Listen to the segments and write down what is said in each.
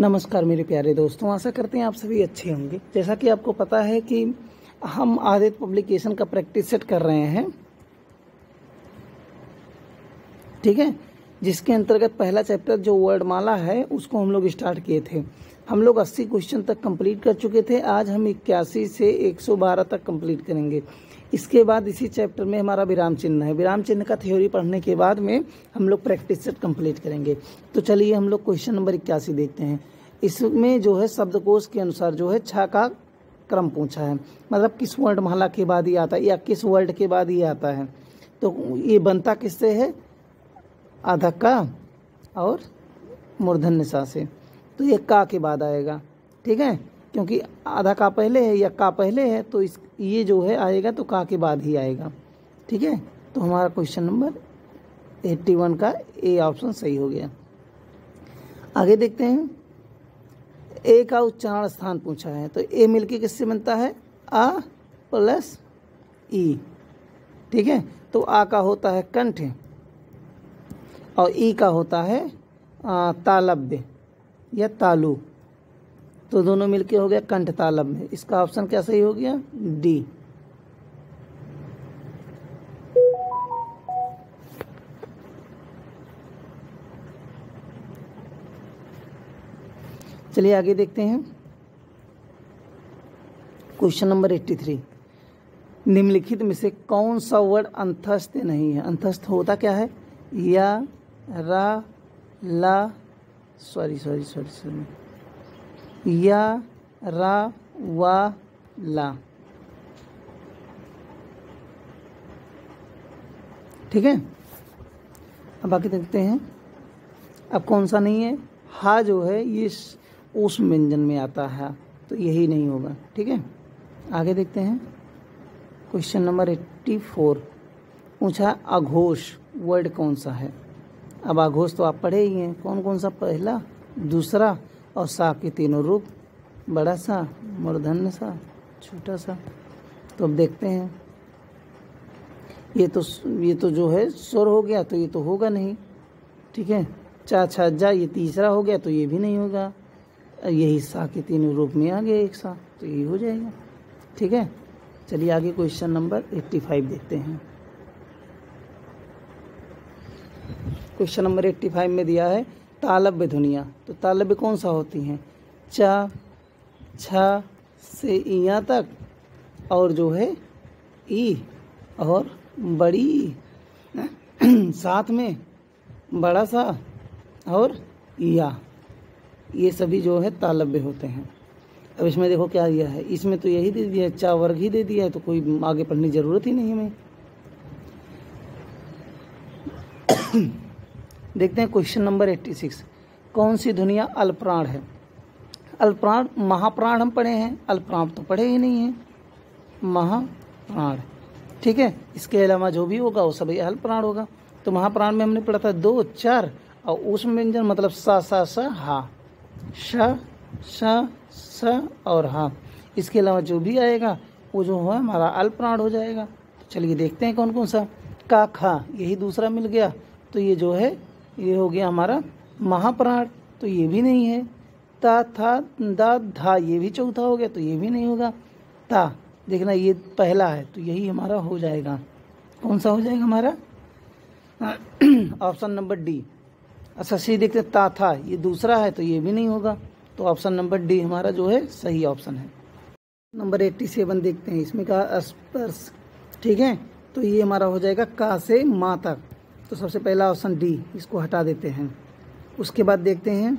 नमस्कार मेरे प्यारे दोस्तों, आशा करते हैं आप सभी अच्छे होंगे। जैसा कि आपको पता है कि हम आदित पब्लिकेशन का प्रैक्टिस सेट कर रहे हैं। ठीक है? जिसके अंतर्गत पहला चैप्टर जो वर्डमाला है, उसको हम लोग स्टार्ट किए थे। हम लोग 80 क्वेश्चन तक कंप्लीट कर चुके थे। आज हम इक्यासी से 112 तक कंप्लीट करेंगे। इसके बाद इसी चैप्टर में हमारा विराम चिन्ह है। विराम चिन्ह का थ्योरी पढ़ने के बाद में हम लोग प्रैक्टिस सेट कंप्लीट करेंगे। तो चलिए हम लोग क्वेश्चन नंबर इक्यासी देखते हैं। इसमें जो है शब्दकोश के अनुसार जो है छा का क्रम पूछा है। मतलब किस वर्णमाला के बाद ही आता है या किस वर्ड के बाद ही आता है? तो ये बनता किससे है? आधा का और मूर्धन निशा से। तो ये का के बाद आएगा। ठीक है? क्योंकि आधा का पहले है या का पहले है तो इस, ये जो है आएगा तो का के बाद ही आएगा। ठीक है? तो हमारा क्वेश्चन नंबर एट्टी वन का ए ऑप्शन सही हो गया। आगे देखते हैं। ए का उच्चारण स्थान पूछा है तो ए मिलके किससे बनता है? आ प्लस ई। ठीक है? तो आ का होता है कंठ और ई का होता है तालब्य या तालु। तो दोनों मिलके हो गया कंठ तालब में इसका ऑप्शन क्या सही हो गया? डी चलिए आगे देखते हैं। क्वेश्चन नंबर एट्टी थ्री निम्नलिखित में से कौन सा वर्ड अंतस्थ नहीं है? अंतस्थ होता क्या है? या, रा, ला सॉरी सॉरी सॉरी सॉरी या, रा, वा, ला। ठीक है? अब बाकी देखते हैं। अब कौन सा नहीं है? हा जो है, ये उस व्यंजन में आता है तो यही नहीं होगा। ठीक है? आगे देखते हैं। Question number eighty four. पूछा अघोष वर्ड कौन सा है? अब आघोष तो आप पढ़े ही हैं। कौन कौन सा पहला, दूसरा और सा के तीनों रूप, बड़ा सा, मूर्धन्य सा, छोटा सा। तो अब देखते हैं। ये तो ये तो जो है स्वर हो गया तो ये तो होगा नहीं, ठीक है? चा छा जा ये तीसरा हो गया तो ये भी नहीं होगा। यही सा के तीनों रूप में आ गया एक सा तो ये हो जाएगा, ठीक है? चलिए आगे क्वेश्चन नंबर एट्टी फाइव देखते हैं। क्वेश्चन नंबर एट्टी फाइव में दिया है तालब्य ध्वनिया। तो तालब्य कौन सा होती हैं? चा, छ, से इया तक। और जो है, ई, और बड़ी, साथ में बड़ा सा, और या। ये सभी जो है तालब्य होते हैं। अब इसमें देखो क्या दिया है। इसमें तो यही दे दिया है, चा वर्ग ही दे दिया है तो कोई आगे पढ़ने की ज़रूरत ही नहीं हमें देखते हैं क्वेश्चन नंबर एट्टी सिक्स। कौन सी दुनिया अल्पप्राण है? अल्पप्राण, महाप्राण हम पढ़े हैं, अल्पप्राण तो पढ़े ही नहीं हैं। महाप्राण। ठीक है, इसके अलावा जो भी होगा, वो सभी अल्पप्राण होगा। तो महाप्राण में हमने पढ़ा था दो, चार, और उस व्यंजन मतलब सा सा सा, हा। श श, स और हा। इसके अलावा जो भी आएगा, वो जो है हमारा अल्पप्राण हो जाएगा। तो चलिए देखते हैं कौन कौन सा। का, खा, यही दूसरा मिल गया। तो ये जो है ये हो गया हमारा महाप्राण तो ये भी नहीं है। ता, था, दा, धा, ये भी चौथा हो गया तो ये भी नहीं होगा। ता, देखना ये पहला है तो यही हमारा हो जाएगा। कौन सा हो जाएगा हमारा? Option number D. अच्छा सी देखते ता, था, ये दूसरा है तो ये भी नहीं होगा। तो ऑप्शन नंबर डी हमारा जो है, सही ऑप्शन है। नंबर एट्टी सेवन देखते हैं, इसमें कहा, स्पर्श, ठीक है? तो ये हमारा हो जाएगा का से माँ तक तो सबसे पहला ऑप्शन डी, इसको हटा देते हैं। उसके बाद देखते हैं,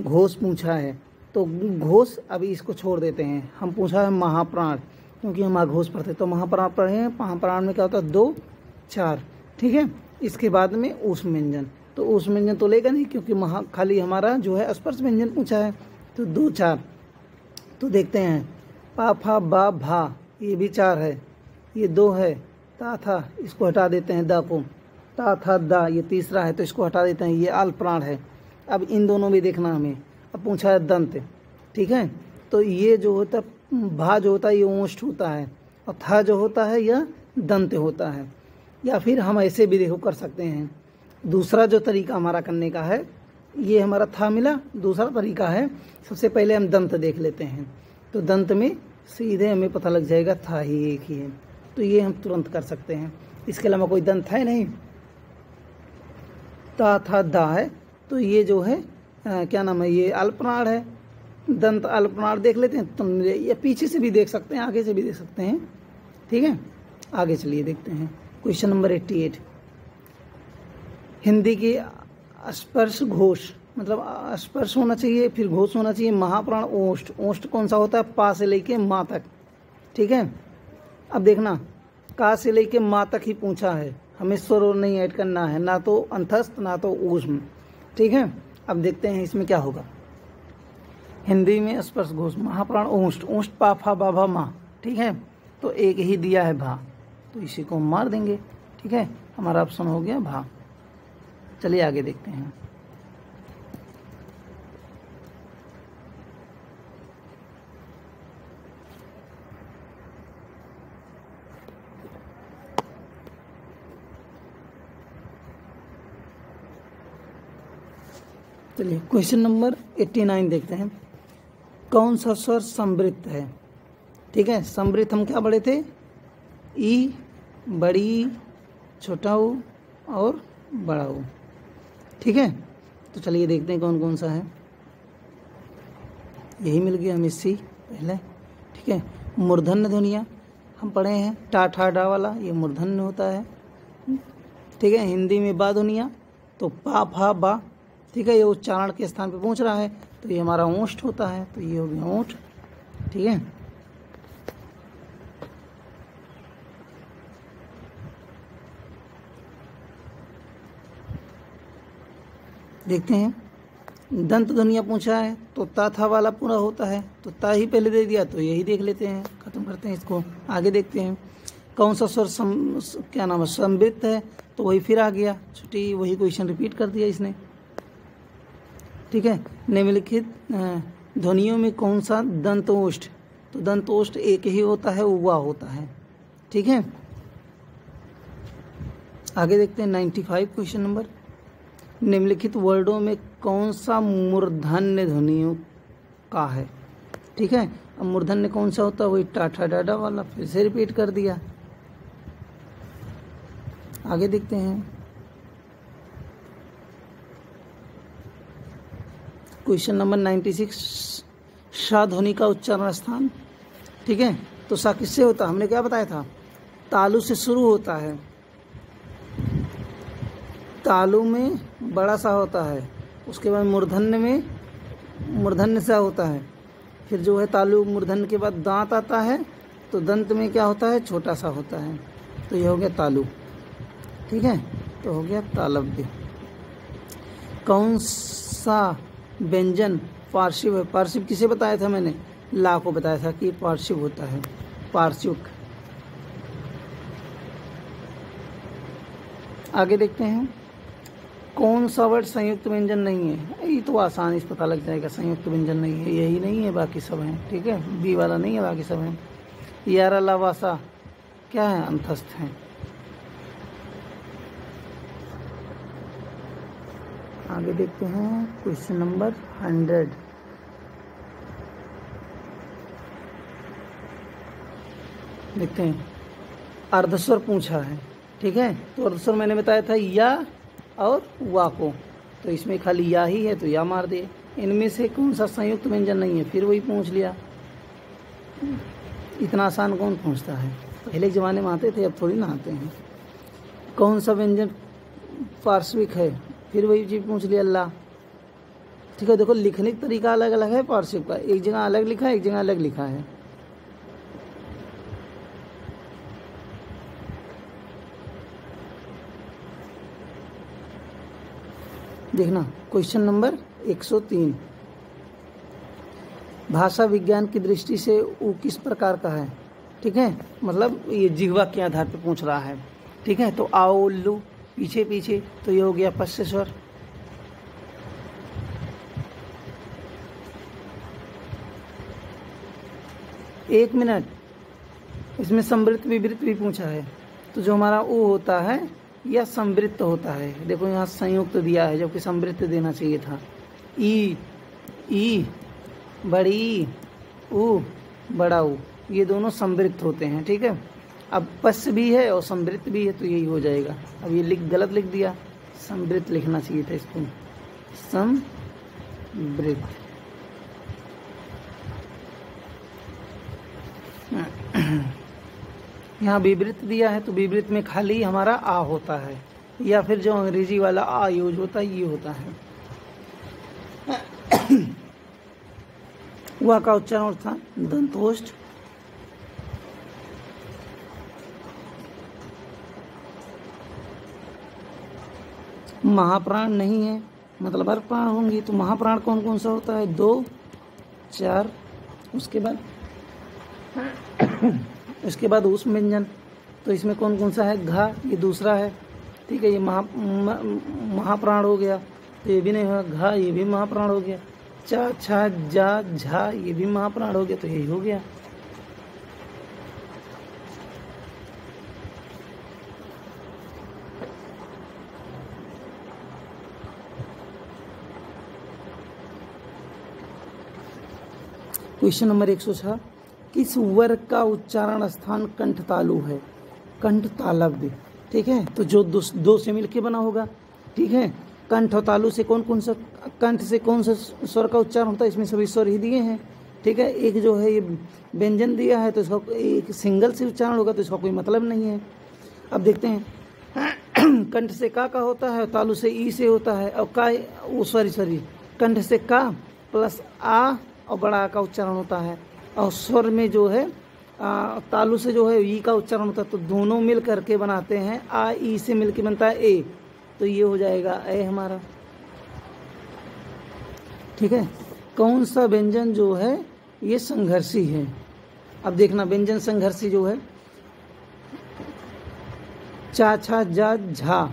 घोष पूछा है। तो घोष अभी इसको छोड़ देते हैं। हम पूछा है महाप्राण, क्योंकि हम अघोष पढ़ते तो महाप्राण पढ़े हैं। महाप्राण में क्या होता है? दो, चार, ठीक है? इसके बाद में उस व्यंजन तो उस व्यंजन तो लेगा नहीं, क्योंकि महा, खाली हमारा जो है स्पर्श व्यंजन पूछा है। तो दो, चार। तो देखते हैं, पा, फा, बा, भा, ये भी चार है। ये दो है, ता, था, इसको हटा देते हैं दा को। ता था दा, ये तीसरा है तो इसको हटा देते हैं, ये आल प्राण है। अब इन दोनों में देखना हमें। अब पूछा है दंत, ठीक है? तो ये जो होता, भा जो होता है, ये ओष्ठ होता है, और था जो होता है, यह दंत होता है। या फिर हम ऐसे भी देखो कर सकते हैं। दूसरा जो तरीका हमारा करने का है, ये हमारा था मिला, दूसरा तरीका है, सबसे पहले हम दंत देख लेते हैं। तो दंत में सीधे हमें पता लग जाएगा, था ही एक ही है। तो ये हम तुरंत कर सकते हैं। इसके अलावा कोई दंत है नहीं? ता था दा है तो ये जो है आ, क्या नाम है ये अल्पनाड़ है। दंत अल्पनाड़ देख लेते हैं तो ये पीछे से भी देख सकते हैं आगे से भी देख सकते हैं। ठीक है? आगे चलिए देखते हैं। Question number eighty eight. Hindi की स्पर्श घोष मतलब स्पर्श होना चाहिए फिर घोष होना चाहिए महाप्राण ओष्ट ओष्ट कौन सा होता है? पा से लेके माँ तक ठीक है? अब देखना का से लेके माँ तक ही पूछा है। हमें स्वर और नहीं ऐड करना है, ना तो अंतस्थ, ना तो ऊष्म। ठीक है? अब देखते हैं इसमें क्या होगा। हिंदी में स्पर्श घोष, महाप्राण ऊष्ट ऊष्ट पाफा बाभा माँ। ठीक है? तो एक ही दिया है भा। तो इसी को हम मार देंगे। ठीक है? हमारा ऑप्शन हो गया भा। चलिए आगे देखते हैं। चलिए क्वेश्चन नंबर एट्टी नाइन देखते हैं। कौन सा स्वर समृद्ध है? ठीक है, समृद्ध हम क्या पढ़े थे? ई, बड़ी छोटा ऊ और बड़ा ऊ ठीक है तो चलिए देखते हैं कौन कौन सा है। यही मिल गया हमें सी पहले। ठीक है, मूर्धन्य ध्वनिया, हम पढ़े हैं टा ठा डा वाला, ये मूर्धन्य होता है। ठीक है, हिंदी में बा ध्वनिया तो पा, फा, बा ठीक है, ये उच्चारण के स्थान पे पहुँच रहा है तो ये हमारा ऊँट होता है तो ये हो गया ऊँट ठीक है? देखते हैं, दंत ध्वनिया पूछा है तो ता था वाला पूरा होता है तो ता ही पहले दे दिया तो यही देख लेते हैं, खत्म करते हैं इसको, आगे देखते हैं, कौन सा स्वर सम, क्या नाम है, समृद्ध है तो वही फिर आ गया, छुट्टी, वही क्वेश्चन रिपीट कर दिया इसने। ठीक है? निम्नलिखित ध्वनियों में कौन सा दंतोष्ट तो दंतोष्ट एक ही होता है, उवा होता है। ठीक है? आगे देखते हैं नाइन्टी फाइव क्वेश्चन नंबर निम्नलिखित वर्डों में कौन सा मूर्धन्य ध्वनियों का है? ठीक है? अब मूर्धन्य कौन सा होता है? वही टाटा डाडा वाला, फिर से रिपीट कर दिया। आगे देखते हैं। क्वेश्चन नंबर नाइन्टी सिक्स, शाह ध्वनि का उच्चारण स्थान। ठीक है? तो सा किससे होता? हमने क्या बताया था? तालु से शुरू होता है। तालु में बड़ा सा होता है। उसके बाद मूर्धन्य में, मूर्धन्य सा होता है। फिर जो है तालु मूर्धन्य के बाद दांत आता है। तो दंत में क्या होता है? छोटा सा होता है। तो ये हो गया तालु। ठीक है? तो हो गया तालव्य। कौन सा व्यंजन पार्शिव है पार्शिव किसे बताया था मैंने? ला को बताया था कि पार्शिव होता है। पार्शिव आगे देखते हैं। कौन सा वर्ड संयुक्त व्यंजन नहीं है? ये तो आसानी से पता लग जाएगा। संयुक्त व्यंजन नहीं है, यही नहीं है, बाकी सब हैं, ठीक है? बी वाला नहीं है, बाकी सब हैं। यारा लावासा। क्या है? अंतस्थ हैं। आगे देखते हैं क्वेश्चन नंबर हंड्रेड देखते हैं। अर्धस्वर पूछा है, ठीक है? तो अर्धस्वर मैंने बताया था या और वा को। तो इसमें खाली या ही है तो या मार दिए। इनमें से कौन सा संयुक्त व्यंजन नहीं है? फिर वही पूछ लिया। इतना आसान कौन पूछता है? पहले ज़माने में आते थे, अब थोड़ी ना आते हैं। कौन सा व्यंजन पार्श्विक है? फिर वही चीज़ पूछ लिया, अल्लाह। ठीक है, देखो, लिखने का तरीका अलग अलग है, पार्श्व का। एक जगह अलग लिखा है, एक जगह अलग लिखा है। देखना क्वेश्चन नंबर 103 भाषा विज्ञान की दृष्टि से वो किस प्रकार का है? ठीक है मतलब ये जिहवा के आधार पर पूछ रहा है। ठीक है तो आओ, उल्लू। पीछे पीछे तो ये हो गया पश्च स्वर एक मिनट, इसमें समृद्ध विवृत भी पूछा है। तो जो हमारा ओ होता है, या समृद्ध होता है? देखो, यहाँ संयुक्त तो दिया है, जबकि समृद्ध देना चाहिए था। ई ई, बड़ी ऊ बड़ा ऊ ये दोनों समृद्ध होते हैं, ठीक है? अब पस भी है और समृद्ध भी है तो यही हो जाएगा। अब ये लिख, गलत लिख दिया। समृद्ध लिखना चाहिए था इसको। समृद्ध। यहाँ विवृत दिया है तो विवृत में खाली हमारा आ होता है। या फिर जो अंग्रेज़ी वाला आ यूज़ होता है, ये होता है। वह का उच्चारण था, दंतोष्ट। महाप्राण नहीं है। मतलब हर प्राण होंगी तो महाप्राण कौन कौन सा होता है? दो, चार, उसके बाद उसके बाद उस व्यंजन। तो इसमें कौन कौन सा है? घा, ये दूसरा है। ठीक है, ये महा महाप्राण हो गया तो ये भी नहीं हुआ। घा, ये भी महाप्राण हो गया। चा, छा, जा, झा, ये भी महाप्राण हो गया तो यही हो गया। क्वेश्चन नंबर एक सौ छह किस वर्ग का उच्चारण स्थान कंठ तालु है? कंठ तालव्य ठीक है? तो जो दो, दो से मिलके बना होगा। ठीक है? कंठ और तालु से कौन कौन सा कंठ से कौन सा स्वर का उच्चारण होता है? इसमें सभी स्वर ही दिए हैं। ठीक है? एक जो है ये व्यंजन दिया है तो इसका एक सिंगल से उच्चारण होगा तो इसका कोई मतलब नहीं है। अब देखते हैं। कंठ से का का होता है तालु से ई से होता है और का सॉरी सॉरी। कंठ से का प्लस आ और बड़ा का उच्चारण होता है। और स्वर में जो है तालु से जो है, ई का उच्चारण होता है तो दोनों मिल करके बनाते हैं। आ, ई से मिल के बनता है ए। तो ये हो जाएगा ए हमारा। ठीक है? कौन सा व्यंजन जो है, ये संघर्षी है? अब देखना, व्यंजन संघर्षी जो है, चा, छा, जा, झा।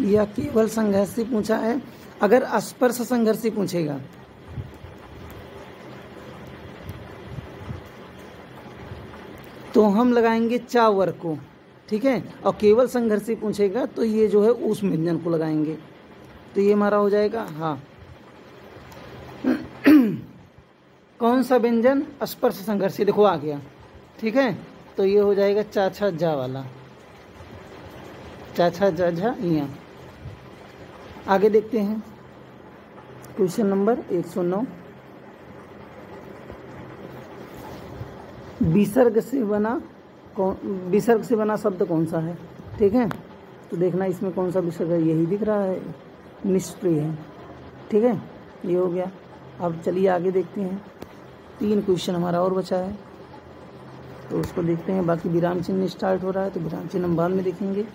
या केवल संघर्षी पूछा है अगर स्पर्श संघर्षी पूछेगा। तो हम लगाएँगे चा वर्ग को, ठीक है? और केवल संघर्षी पूछेगा तो ये जो है उस व्यंजन को लगाएँगे। तो ये हमारा हो जाएगा हाँ। कौन सा व्यंजन स्पर्श संघर्षी देखो आ गया, ठीक है? तो ये हो जाएगा चाछा जा वाला। चाछा जा झा आगे देखते हैं। क्वेश्चन नंबर 109 विसर्ग से बना कौन विसर्ग से बना शब्द कौन सा है? ठीक है? तो देखना इसमें कौन सा विसर्ग है, यही दिख रहा है। निष्प्रिय है। ठीक है? ये हो गया। अब चलिए आगे देखते हैं। तीन क्वेश्चन हमारा और बचा है। तो उसको देखते हैं। बाकी विराम चिन्ह स्टार्ट हो रहा है तो विराम चिन्ह हम बाद में देखेंगे।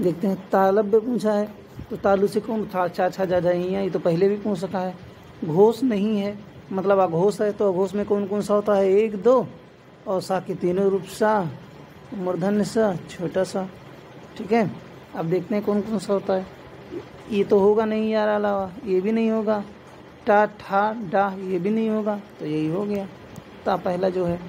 देखते हैं तालब्य पूछा है तो तालु से कौन था छा छा जा जाए ये तो पहले भी पूछ सका है। घोष नहीं है मतलब अघोष है तो अघोष में कौन कौन सा होता है? एक, दो, और सा के तीनों रूप सा, मूर्धन्य सा, छोटा सा, ठीक है? अब देखते हैं कौन कौन सा होता है। ये तो होगा नहीं यार अलावा, ये भी नहीं होगा। टा, ठा, डा, ये भी नहीं होगा तो यही हो गया। ता पहला जो है